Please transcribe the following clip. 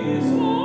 is